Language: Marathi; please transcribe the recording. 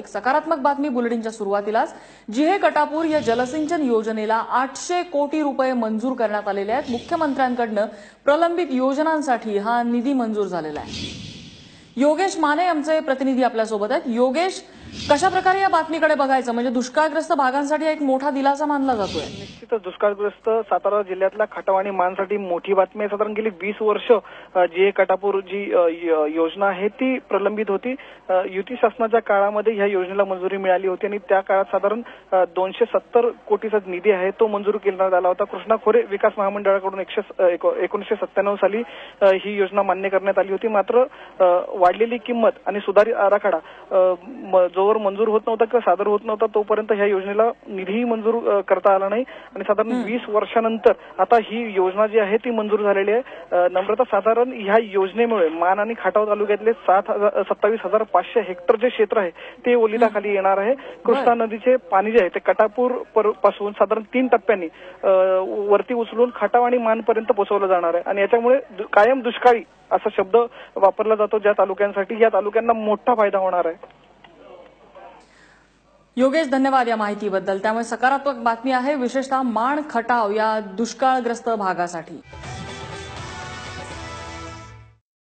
एक सकारात्मक बातमी बुलेटिनच्या सुरुवातीलाच जिहे कटापूर या जलसिंचन योजनेला आठशे कोटी रुपये मंजूर करण्यात आलेले आहेत. मुख्यमंत्र्यांकडनं प्रलंबित योजनांसाठी हा निधी मंजूर झालेला आहे. योगेश माने आमचे प्रतिनिधी आपल्यासोबत आहेत. योगेश कशा प्रकारे या बातमीकडे बघायचं? म्हणजे दुष्काळग्रस्त भागांसाठी एक मोठा दिलासा मानला जातोय. निश्चितच दुष्काळग्रस्त सातारा जिल्ह्यातल्या खटाव आणि मानसाठी मोठी बातमी आहे. साधारण गेली वीस वर्ष जी कटापूर जी योजना आहे ती प्रलंबित होती. युती शासनाच्या काळामध्ये ह्या योजनेला मंजुरी मिळाली होती आणि त्या काळात साधारण दोनशे सत्तर कोटीचा निधी आहे तो मंजूर करण्यात आला होता. कृष्णा खोरे विकास महामंडळाकडून एकशे एकोणीशे एकोणीसशे सत्त्याण्णव साली ही योजना मान्य करण्यात आली होती. मात्र वाढलेली किंमत आणि सुधारित आराखडा जोवर मंजूर होत नव्हता किंवा सादर होत नव्हता तोपर्यंत ह्या योजनेला निधीही मंजूर करता आला नाही. आणि साधारण वीस वर्षानंतर आता ही योजना जी आहे ती मंजूर झालेली आहे. नम्रता साधारण ह्या योजनेमुळे मान आणि खाटाव तालुक्यातले सात हजार सत्तावीस हजार पाचशे हेक्टर जे क्षेत्र आहे ते ओलिताखाली येणार आहे. कृष्णा नदीचे पाणी जे आहे ते कटापूर पर- पासून साधारण तीन टप्प्यांनी वरती उचलून खटाव आणि मानपर्यंत पोहोचवलं जाणार आहे. आणि याच्यामुळे कायम दुष्काळी असा शब्द वापरला जातो ज्या तालुक्यांसाठी या तालुक्यांना मोठा फायदा होणार आहे. योगेश धन्यवाद या माहितीबद्दल. त्यामुळे सकारात्मक बातमी आहे विशेषतः माण खटाव या दुष्काळग्रस्त भागासाठी.